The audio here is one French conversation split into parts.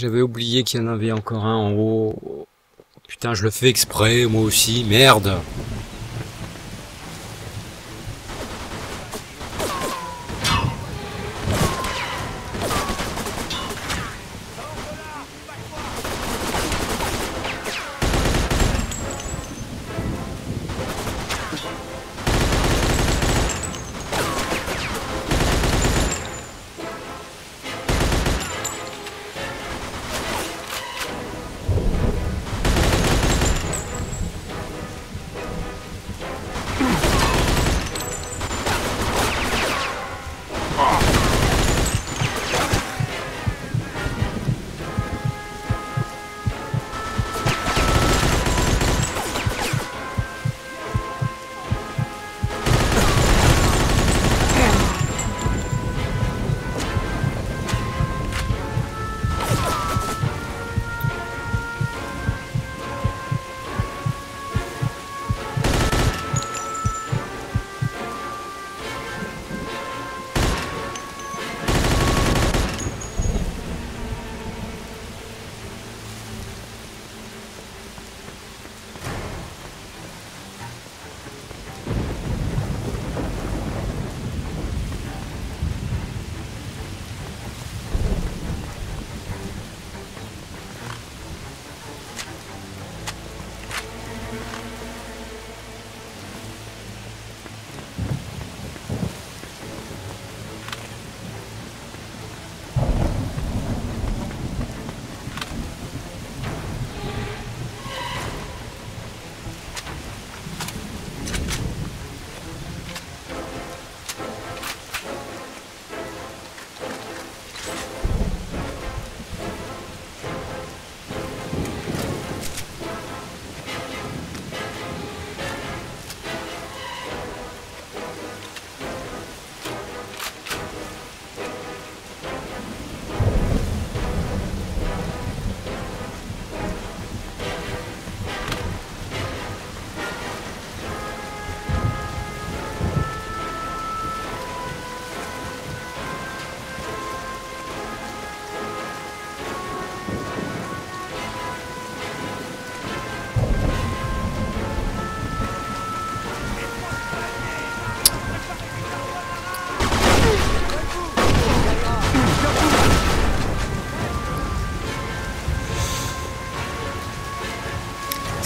J'avais oublié qu'il y en avait encore un en haut. Putain, je le fais exprès, moi aussi. Merde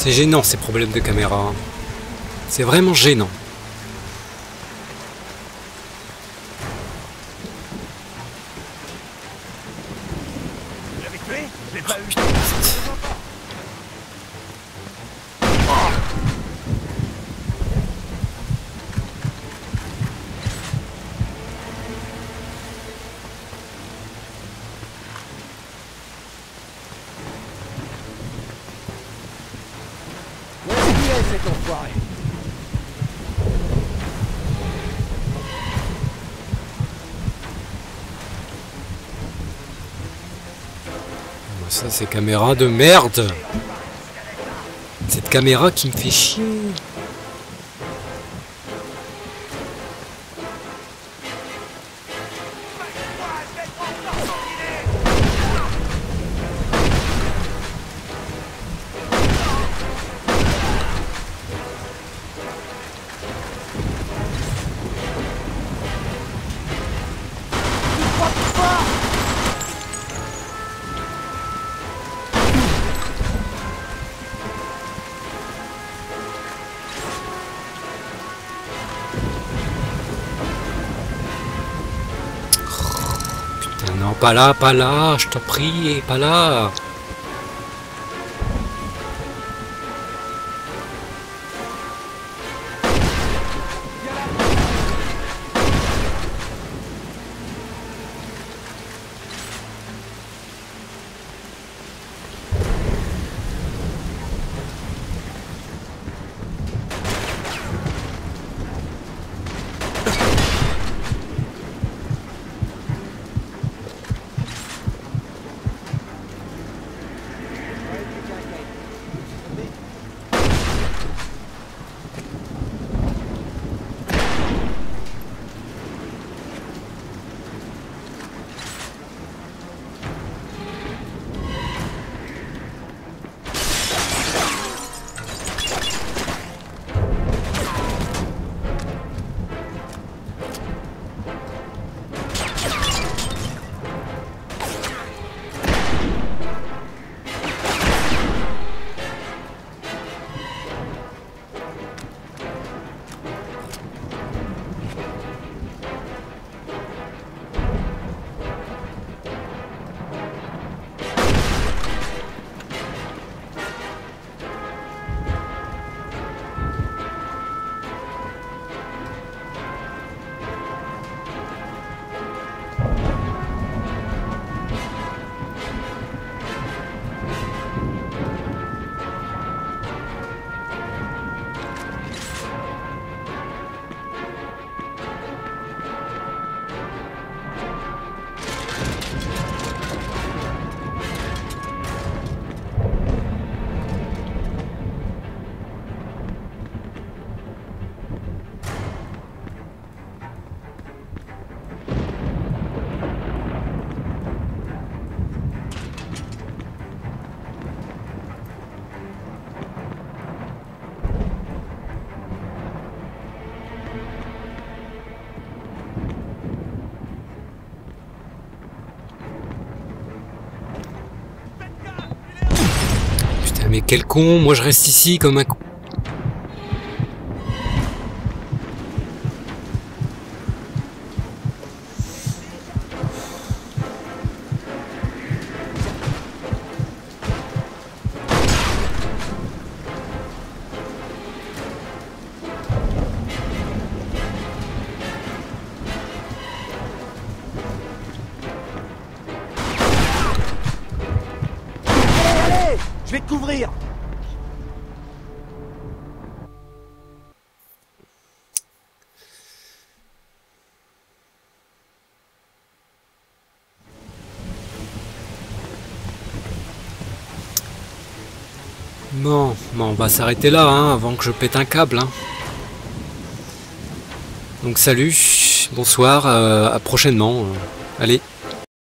C'est gênant ces problèmes de caméra. C'est vraiment gênant. Ça, c'est caméra de merde. Cette caméra qui me fait chier pas là, pas là, je t'en prie, pas là. Mais quel con, moi je reste ici comme un vais. Bon, bon, on va s'arrêter là, hein, avant que je pète un câble. Hein. Donc salut, bonsoir, euh, à prochainement. euh. allez.